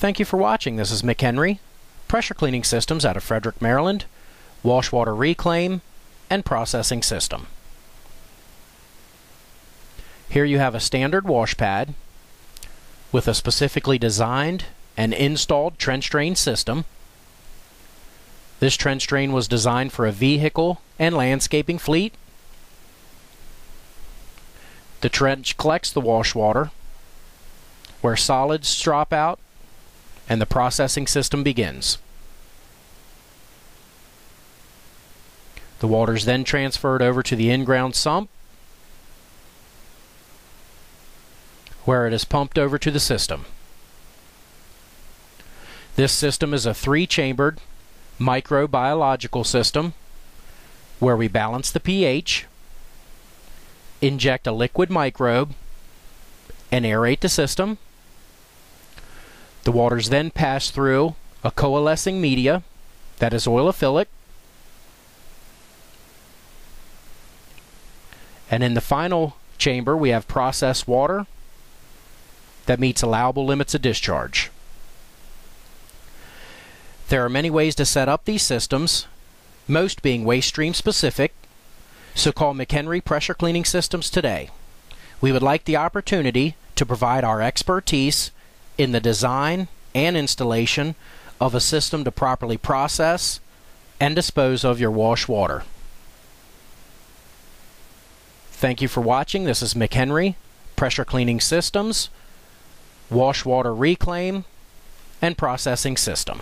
Thank you for watching. This is McHenry, Pressure Cleaning Systems out of Frederick, Maryland, Wash Water Reclaim and Processing System. Here you have a standard wash pad with a specifically designed and installed trench drain system. This trench drain was designed for a vehicle and landscaping fleet. The trench collects the wash water where solids drop out and the processing system begins. The water is then transferred over to the in-ground sump where it is pumped over to the system. This system is a three-chambered microbiological system where we balance the pH, inject a liquid microbe, and aerate the system. The waters then pass through a coalescing media that is oleophilic. And in the final chamber, we have processed water that meets allowable limits of discharge. There are many ways to set up these systems, most being waste stream specific, so call McHenry Pressure Cleaning Systems today. We would like the opportunity to provide our expertise in the design and installation of a system to properly process and dispose of your wash water. Thank you for watching. This is McHenry Pressure Cleaning Systems, Wash Water Reclaim, and Processing System.